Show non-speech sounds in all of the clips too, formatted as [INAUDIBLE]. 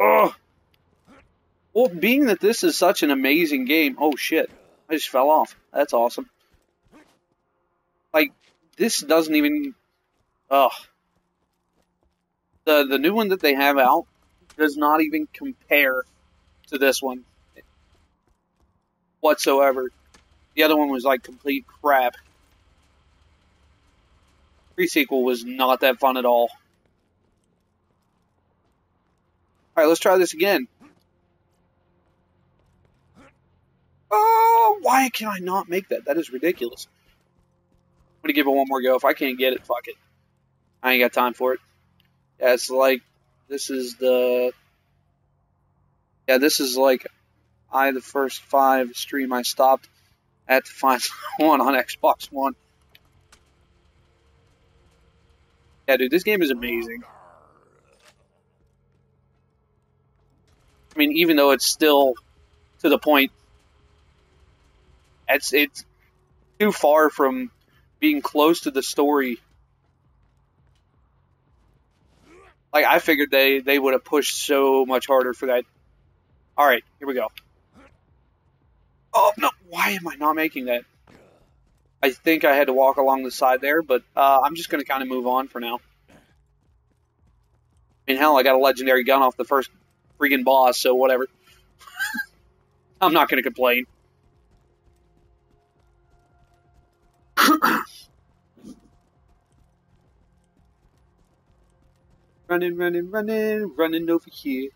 Ugh. Well, being that this is such an amazing game, oh shit, I just fell off. That's awesome. Like, this doesn't even, ugh. The, the new one that they have out does not even compare to this one whatsoever. The other one was like complete crap. Pre-sequel was not that fun at all. Alright, let's try this again. Oh, why can I not make that? That is ridiculous. I'm gonna give it one more go. If I can't get it, fuck it. I ain't got time for it. Yeah, it's like this is the yeah, this is like I the first five stream I stopped at the final [LAUGHS] one on Xbox One. Yeah, dude, this game is amazing. I mean, even though it's still to the point, it's it's too far from being close to the story. Like I figured they they would have pushed so much harder for that. All right, here we go. Oh no! Why am I not making that? I think I had to walk along the side there, but uh, I'm just going to kind of move on for now. I mean, hell, I got a legendary gun off the first freaking boss, so whatever. [LAUGHS] I'm not going to complain. [COUGHS] running, running, running, running over here.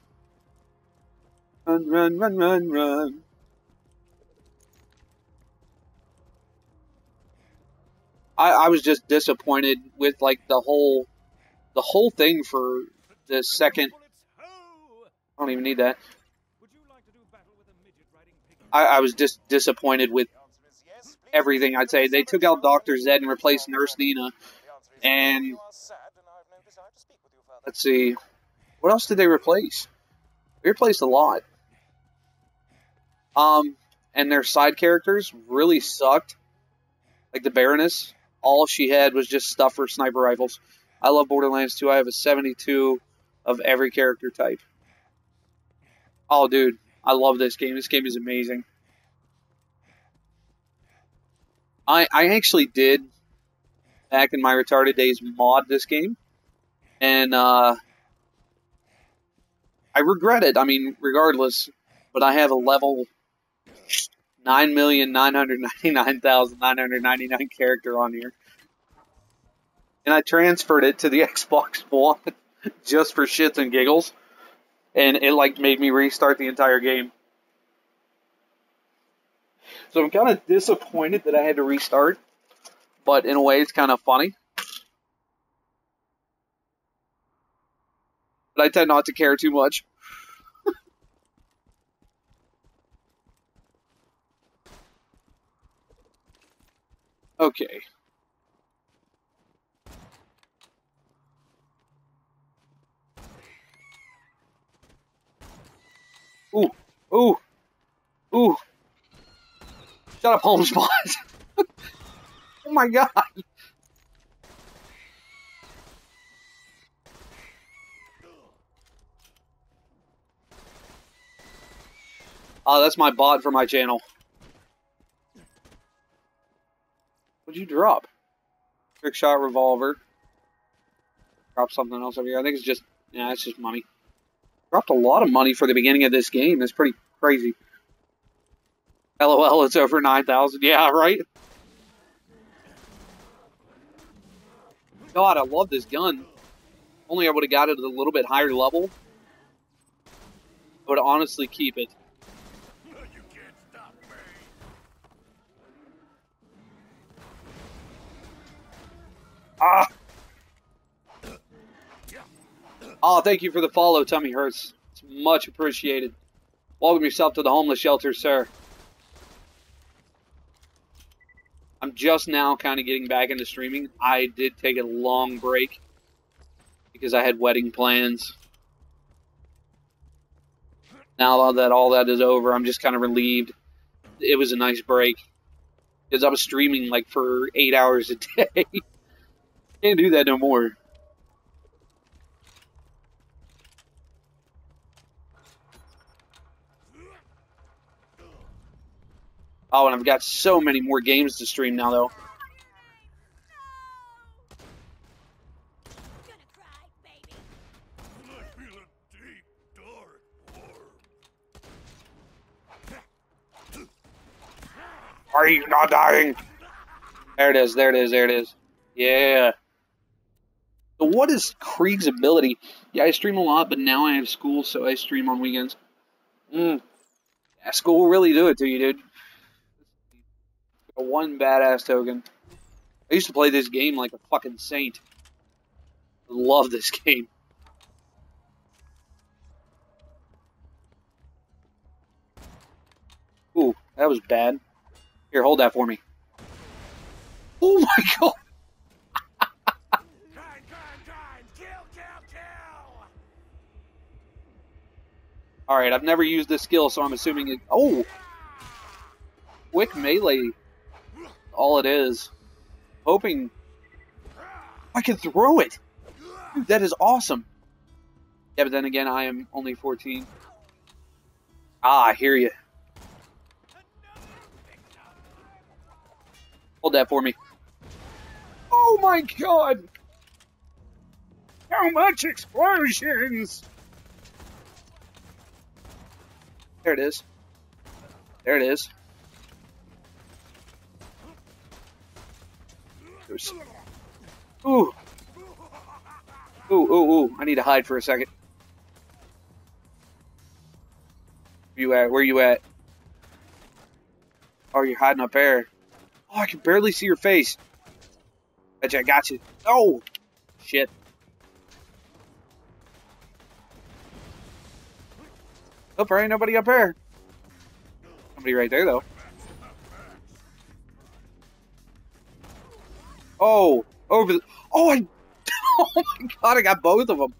Run, run, run, run, run. I, I was just disappointed with like the whole the whole thing for the second I don't even need that. I, I was just disappointed with everything I'd say. They took out Dr. Zed and replaced Nurse Nina. And let's see. What else did they replace? They replaced a lot. Um, and their side characters really sucked. Like the Baroness, all she had was just stuff for sniper rifles. I love Borderlands 2. I have a 72 of every character type. Oh, dude, I love this game. This game is amazing. I I actually did back in my retarded days mod this game, and uh, I regret it. I mean, regardless, but I have a level nine million nine hundred ninety nine thousand nine hundred ninety nine character on here, and I transferred it to the [LAUGHS] Xbox One just for shits and giggles and it like made me restart the entire game. So I'm kind of disappointed that I had to restart, but in a way it's kind of funny. But I tend not to care too much. [LAUGHS] okay. Ooh, ooh, ooh. Shut up, Holmes Bond. [LAUGHS] oh my god. Oh, that's my bot for my channel. What'd you drop? Trick shot revolver. Drop something else over here. I think it's just, yeah, it's just money. Dropped a lot of money for the beginning of this game. It's pretty crazy. LOL, it's over 9,000. Yeah, right? God, I love this gun. Only I would have got it at a little bit higher level. I would honestly keep it. Ah! Oh, thank you for the follow, Tummy Hurts. It's much appreciated. Welcome yourself to the homeless shelter, sir. I'm just now kind of getting back into streaming. I did take a long break because I had wedding plans. Now that all that is over, I'm just kind of relieved. It was a nice break because I was streaming like for eight hours a day. [LAUGHS] Can't do that no more. Oh, and I've got so many more games to stream now, though. Are you not dying? There it is, there it is, there it is. Yeah. So what is Krieg's ability? Yeah, I stream a lot, but now I have school, so I stream on weekends. Mm. Yeah, school will really do it to you, dude. One badass token. I used to play this game like a fucking saint. Love this [LAUGHS] game. Ooh, that was bad. Here, hold that for me. Oh my [LAUGHS] god! Alright, I've never used this skill, so I'm assuming it... Oh! Quick melee. All it is. Hoping... I can throw it! Dude, that is awesome! Yeah, but then again, I am only 14. Ah, I hear you. Hold that for me. Oh my god! How much explosions! There it is. There it is. Ooh. Ooh, ooh, ooh. I need to hide for a second. Where you at? Where you at? Oh, you're hiding up there. Oh, I can barely see your face. Bet you I got you. Oh! Shit. Oh, there ain't nobody up there. Somebody right there, though. Oh! Over the... Oh, I... [LAUGHS] Oh my god, I got both of them.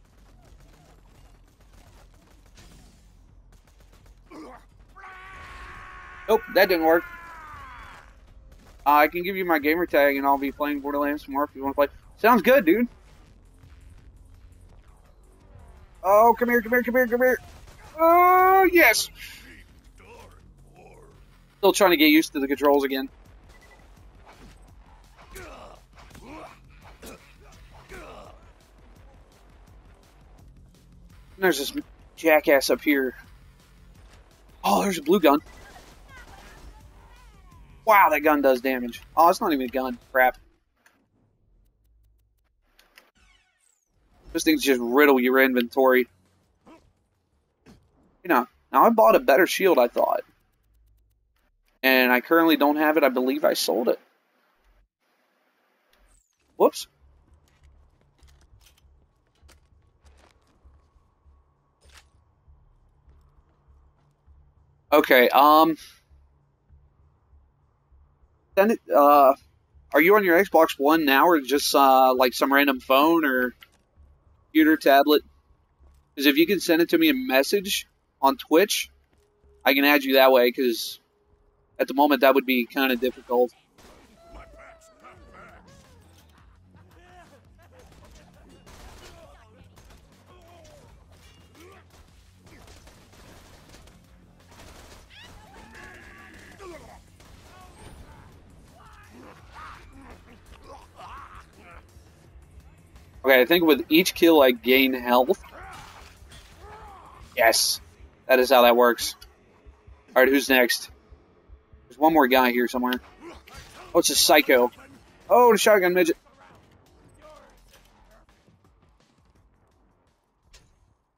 Nope, that didn't work. Uh, I can give you my gamer tag and I'll be playing Borderlands tomorrow if you want to play. Sounds good, dude. Oh, come here, come here, come here, come here. Oh, yes. Still trying to get used to the controls again. There's this jackass up here. Oh, there's a blue gun. Wow, that gun does damage. Oh, it's not even a gun. Crap. Those things just riddle your inventory. You know, now I bought a better shield, I thought. And I currently don't have it. I believe I sold it. Whoops. Okay, um it. Uh, are you on your Xbox One now, or just uh, like some random phone or computer, tablet? Because if you can send it to me a message on Twitch, I can add you that way. Because at the moment that would be kind of difficult. Okay, I think with each kill I gain health. Yes, that is how that works. Alright, who's next? There's one more guy here somewhere. Oh, it's a psycho. Oh, the shotgun midget.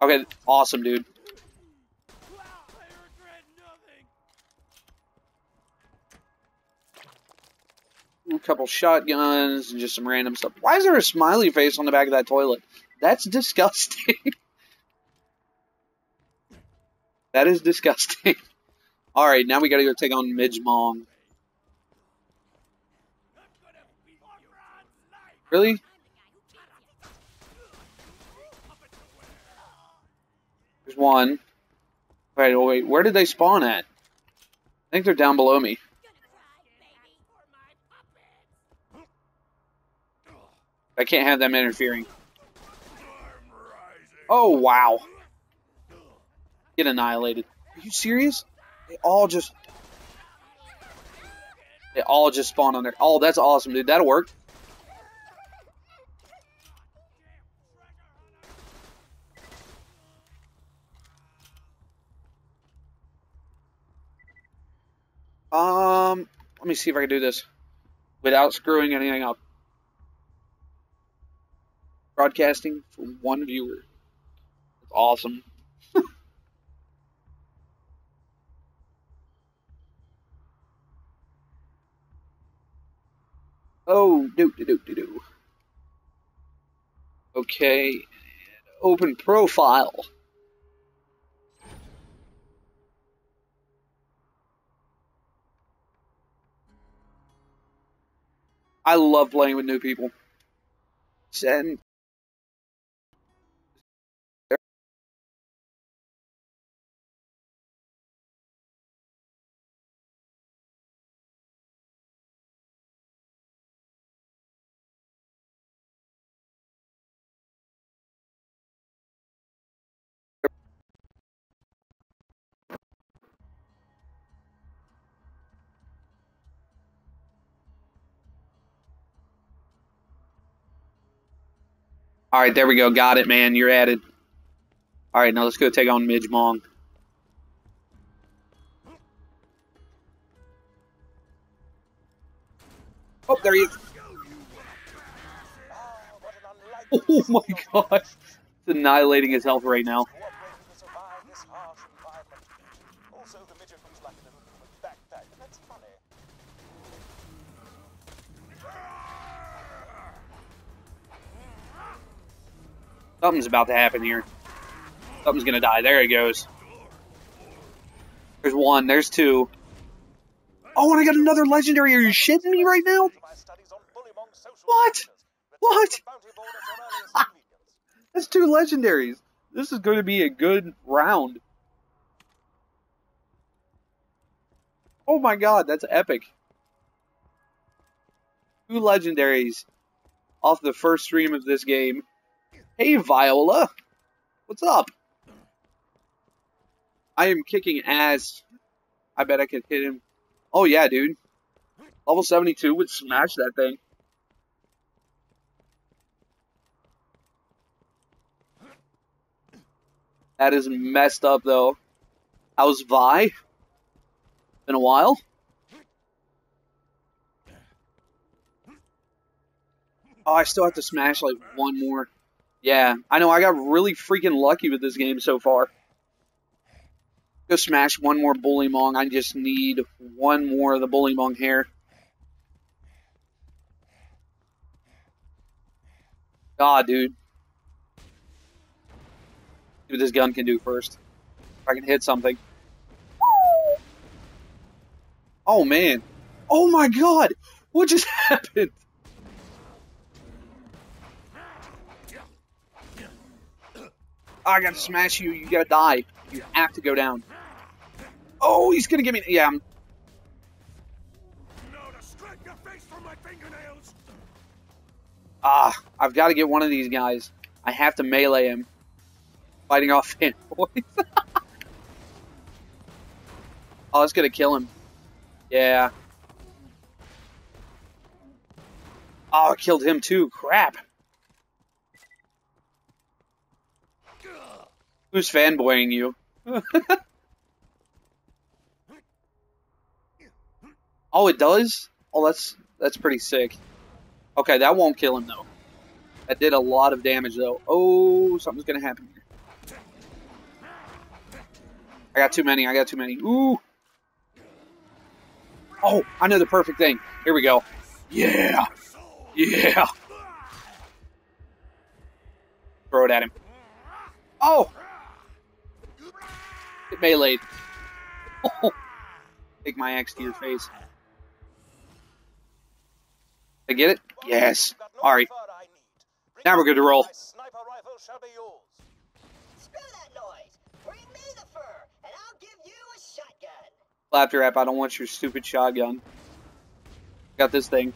Okay, awesome, dude. A couple shotguns and just some random stuff. Why is there a smiley face on the back of that toilet? That's [LAUGHS] disgusting. that is disgusting. [LAUGHS] Alright, now we gotta go take on Midgemong. Really? There's one. Wait, wait, where did they spawn at? I think they're down below me. I can't have them interfering. Oh, wow. Get annihilated. Are you serious? They all just... They all just spawn on there. Oh, that's awesome, dude. That'll work. Um, let me see if I can do this without screwing anything up. Broadcasting for one viewer. That's awesome. [LAUGHS] oh, do do do do do. Okay, open profile. I love playing with new people. Send. All right, there we go. Got it, man. You're added. All right, now let's go take on Midgemong. Oh, there he is. Oh my [LAUGHS] god. It's annihilating his health right now. Something's about to happen here. Something's gonna die. There he goes. There's one. There's two. Oh, and I got another legendary. Are you shitting me right now? What? What? [LAUGHS] That's two legendaries. This is going to be a good round. Oh my god, that's epic. Two legendaries off the first stream of this game. Hey, Viola. What's up? I am kicking ass. I bet I could hit him. Oh, yeah, dude. Level 72 would smash that thing. That is messed up, though. How's Vi? Been a while? Oh, I still have to smash, like, one more. Yeah, I know. I got really freaking lucky with this game so far. Go smash one more Bullymong. I just need one more of the Bullymong hair. Ah, God, dude. See what this gun can do first. If I can hit something. Oh, man. Oh, my God. What just [LAUGHS] happened? I gotta smash you. You gotta die. You have to go down. Oh, he's gonna give me. Yeah. I'm... Ah, I've got to get one of these guys. I have to melee him. Fighting off [LAUGHS] fanboys. oh, that's gonna kill him. Yeah. Oh, I killed him too. Crap. Who's fanboying you? [LAUGHS] oh, it does? Oh, that's that's pretty sick. Okay, that won't kill him though. That did a lot of damage though. Oh, something's gonna happen here. I got too many. I got too many. Ooh. Oh, I know the perfect thing. Here we go. Yeah. Yeah. Throw it at him. Oh! Get meleeed. Oh, [LAUGHS] take my axe to your face. I get it? Yes. Alright. Now we're good to roll. Claptrap, I don't want your stupid shotgun. Got this thing.